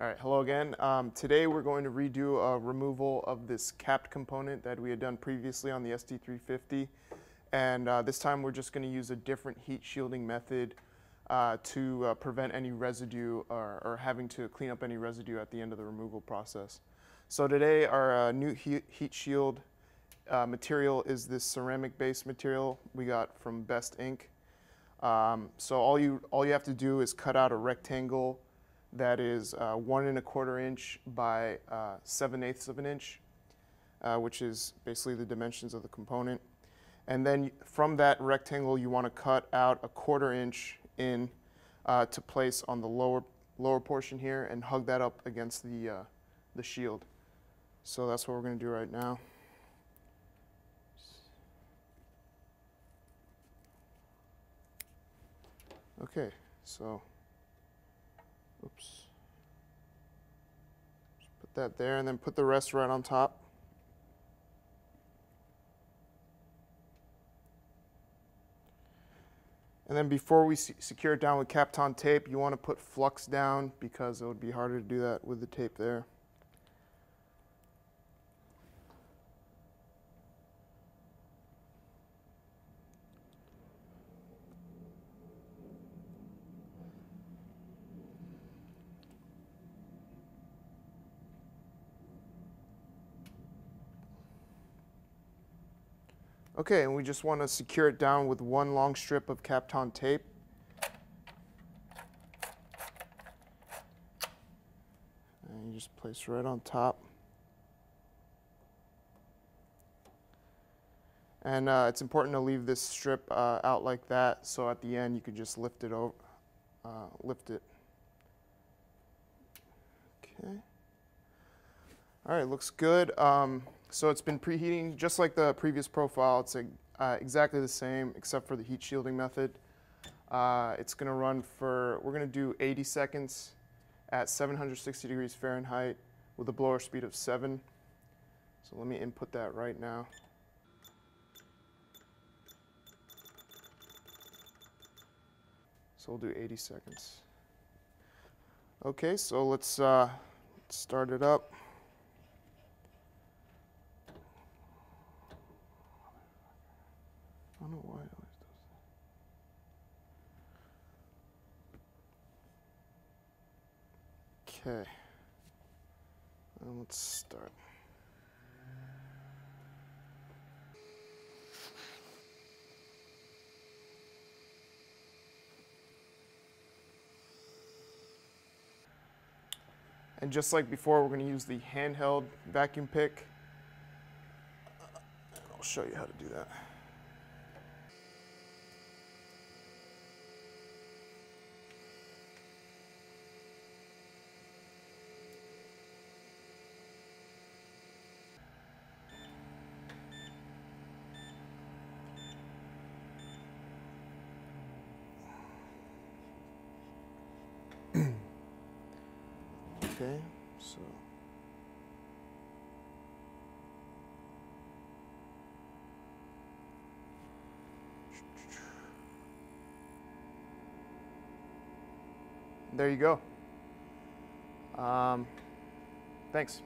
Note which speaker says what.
Speaker 1: All right, hello again. Um, today we're going to redo a removal of this capped component that we had done previously on the ST350. And uh, this time we're just going to use a different heat shielding method uh, to uh, prevent any residue or, or, having to clean up any residue at the end of the removal process. So today our uh, new heat, shield uh, material is this ceramic based material we got from Best Inc. Um, so all you, all you have to do is cut out a rectangle that is uh, one and a quarter inch by uh, seven eighths of an inch, uh, which is basically the dimensions of the component. And then from that rectangle, you want to cut out a quarter inch in uh, to place on the lower lower portion here and hug that up against the uh, the shield. So that's what we're going to do right now. Okay, so Oops. Just put that there and then put the rest right on top. And then before we secure it down with Kapton tape, you want to put flux down because it would be harder to do that with the tape there. Okay, and we just want to secure it down with one long strip of Kapton tape. And you just place right on top. And uh, it's important to leave this strip uh, out like that, so at the end you can just lift it over, uh, lift it. Okay. All right, looks good. Um, so it's been preheating just like the previous profile. It's uh, exactly the same except for the heat shielding method. Uh, it's going to run for, we're going to do 80 seconds at 760 degrees Fahrenheit with a blower speed of 7. So let me input that right now. So we'll do 80 seconds. Okay, so let's uh, start it up. Okay. And let's start. And just like before, we're going to use the handheld vacuum pick. I'll show you how to do that. Okay, so. There you go. Um, thanks.